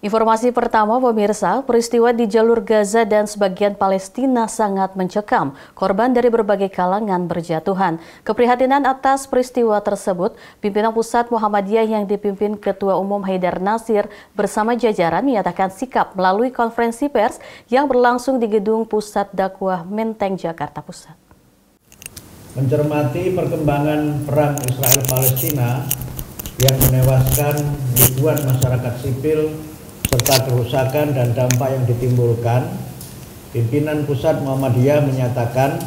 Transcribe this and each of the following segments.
Informasi pertama pemirsa, peristiwa di jalur Gaza dan sebagian Palestina sangat mencekam. Korban dari berbagai kalangan berjatuhan. Keprihatinan atas peristiwa tersebut, pimpinan pusat Muhammadiyah yang dipimpin Ketua Umum Haidar Nasir bersama jajaran menyatakan sikap melalui konferensi pers yang berlangsung di Gedung Pusat Dakwah Menteng, Jakarta Pusat. Mencermati perkembangan perang Israel-Palestina yang menewaskan ribuan masyarakat sipil serta kerusakan dan dampak yang ditimbulkan, pimpinan pusat Muhammadiyah menyatakan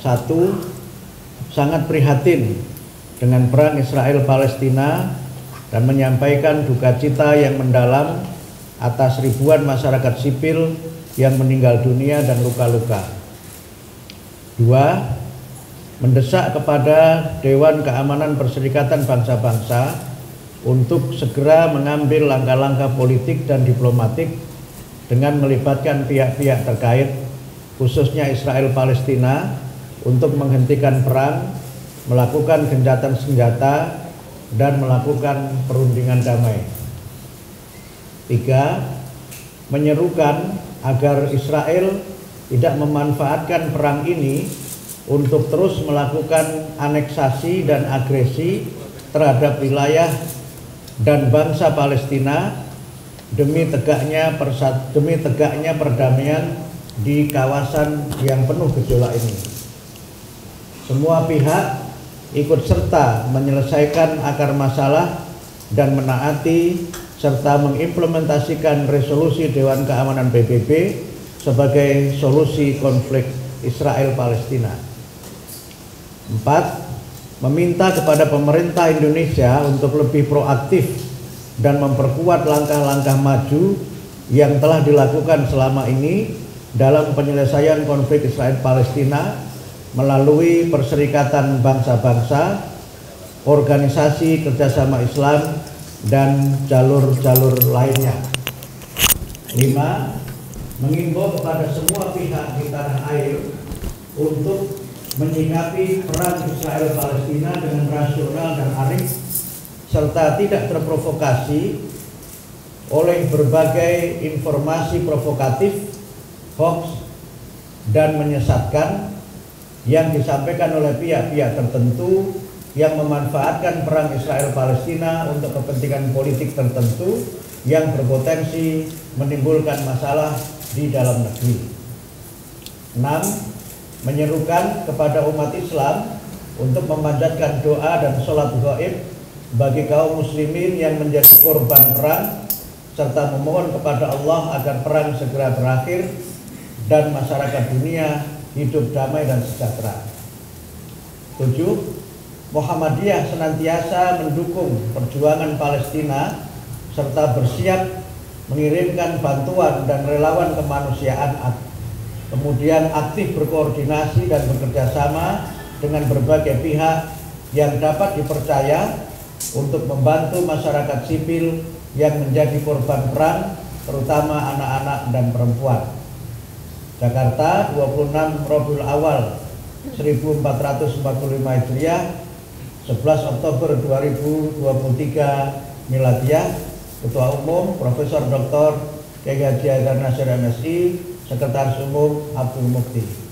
satu sangat prihatin dengan perang Israel Palestina dan menyampaikan duka cita yang mendalam atas ribuan masyarakat sipil yang meninggal dunia dan luka-luka. Dua, mendesak kepada Dewan Keamanan Perserikatan Bangsa-Bangsa untuk segera mengambil langkah-langkah politik dan diplomatik dengan melibatkan pihak-pihak terkait khususnya Israel Palestina untuk menghentikan perang, melakukan gencatan senjata dan melakukan perundingan damai. Tiga, menyerukan agar Israel tidak memanfaatkan perang ini untuk terus melakukan aneksasi dan agresi terhadap wilayah dan bangsa Palestina demi tegaknya persat, demi tegaknya perdamaian di kawasan yang penuh gejolak ini. Semua pihak ikut serta menyelesaikan akar masalah dan menaati serta mengimplementasikan resolusi Dewan Keamanan PBB sebagai solusi konflik Israel Palestina. Empat, meminta kepada pemerintah Indonesia untuk lebih proaktif dan memperkuat langkah-langkah maju yang telah dilakukan selama ini dalam penyelesaian konflik Israel Palestina melalui Perserikatan Bangsa-Bangsa, organisasi kerjasama Islam, dan jalur-jalur lainnya. Lima, mengimbau kepada semua pihak di tanah air untuk menyikapi perang Israel Palestina dengan rasional dan arif serta tidak terprovokasi oleh berbagai informasi provokatif, hoax, dan menyesatkan yang disampaikan oleh pihak-pihak tertentu yang memanfaatkan perang Israel Palestina untuk kepentingan politik tertentu yang berpotensi menimbulkan masalah di dalam negeri. 6 menyerukan kepada umat Islam untuk memanjatkan doa dan sholat gaib bagi kaum muslimin yang menjadi korban perang serta memohon kepada Allah agar perang segera berakhir dan masyarakat dunia hidup damai dan sejahtera. 7. Muhammadiyah senantiasa mendukung perjuangan Palestina serta bersiap mengirimkan bantuan dan relawan kemanusiaan kemudian aktif berkoordinasi dan bekerja sama dengan berbagai pihak yang dapat dipercaya untuk membantu masyarakat sipil yang menjadi korban perang, terutama anak-anak dan perempuan. Jakarta, 26 Rabiul Awal 1445 Hijriah, 11 Oktober 2023 Miladiah, Ketua Umum Profesor Dr. Haji Nasir MSI, Sekretaris Umum Abdul Mukti.